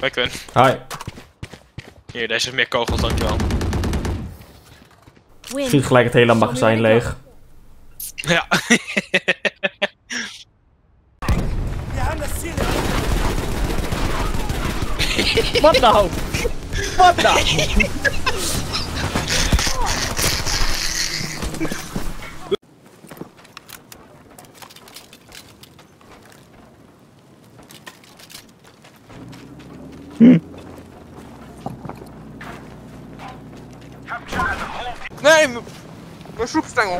Wij kunnen. Hi. Hier, deze heeft meer kogels, dankjewel. Ik schiet gelijk het hele magazijn leeg. Ja. Wat nou? Wat nou? Nee, m- mijn soepstengel.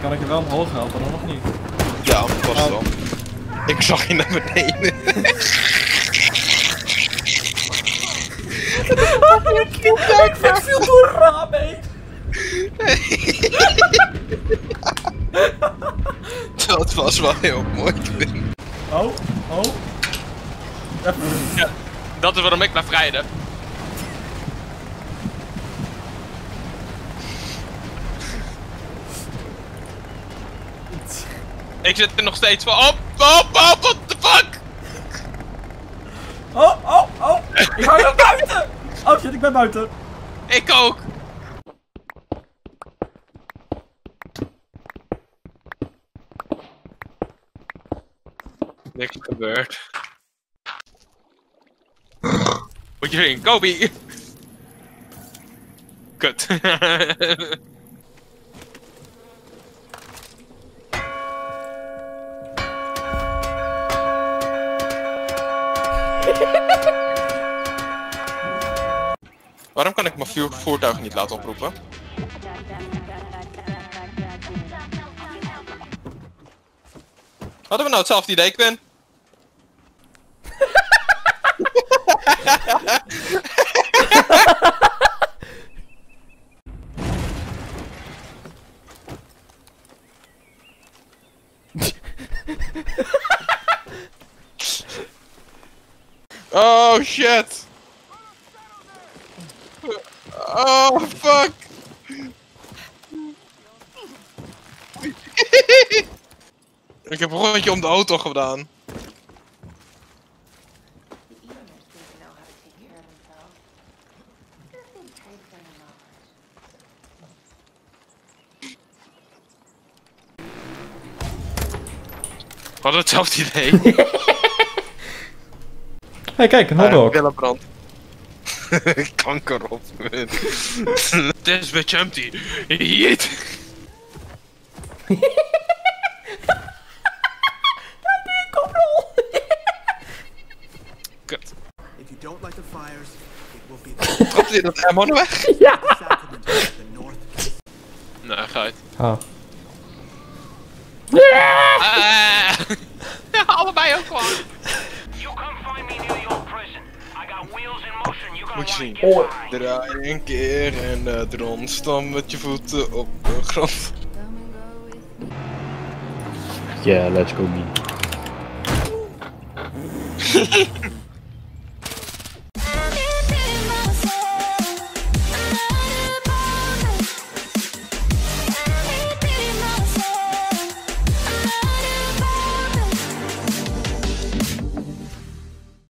Kan ik je wel omhoog helpen, dan nog niet? Ja, vast wel. Ik zag je naar beneden. Ik viel door het raam heen. Dat was wel heel mooi. Oh, oh. Ja, dat is waarom ik blijf rijden. Ik zit er nog steeds voor. Op, op, op, what the fuck? Oh, oh, oh. Ik hou je buiten. Oh shit, ik ben buiten. Ik ook. Niks gebeurd. Moet je Kobe! Kut. Waarom kan ik mijn vuur- voertuig niet laten oproepen? Hadden we nou hetzelfde idee, Quinn? Oh shit! Oh fuck! Ik heb een rondje om de auto gedaan. We hadden hetzelfde idee. Hé, kijk, een hotdog. Willebrand. Kanker op. Het is met empty. Jeet. Kut. If you don't light the fires, it will be Trapt hij dat ammo weg? north. Nee, ga uit. Ah. Motion. You gonna Moet je zien. by. Draai een keer en uh, dron. Stam met je voeten op de grond. Yeah, let's go me.